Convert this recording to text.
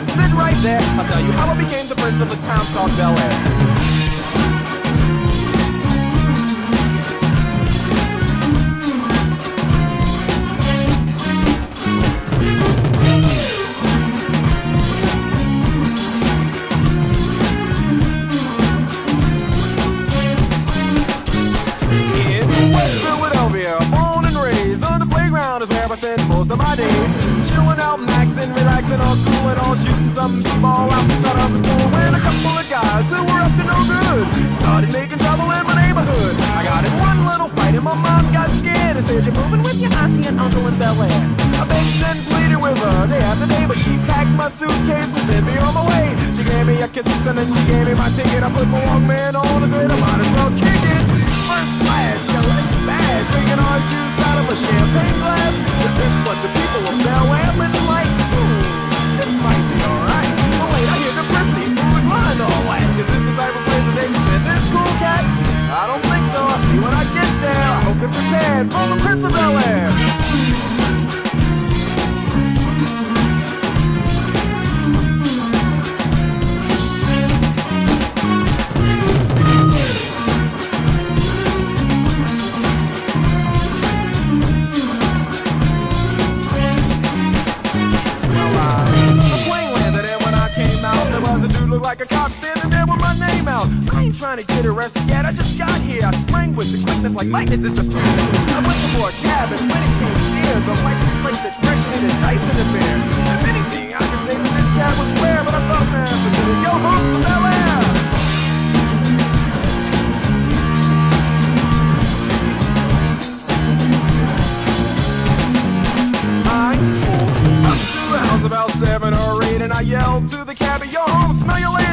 just sit right there. I'll tell you how I became the prince of a town called Bel Air. Some ball outside of the school. When a couple of guys who were up to no good started making trouble in my neighborhood. I got in one little fight and my mom got scared and said, You're moving with your auntie and uncle in Bel Air. I begged and pleaded with her day after day, but she packed my suitcase and sent me on my way. She gave me a kiss and then she gave me my ticket. I put my Walkman on for the Prince of ain't trying to get arrested yet, I just got here. I sprang with the quickness like lightning disappeared. I went for a cab, and when it came near, the license plate said Frenchman and Dyson and Bear. If anything, I could say that this cab was square, but I thought, man, forget it. Yo, home to Bel. I pulled up to the house about seven or eight, and I yelled to the cabbie, "Yo, home, smell you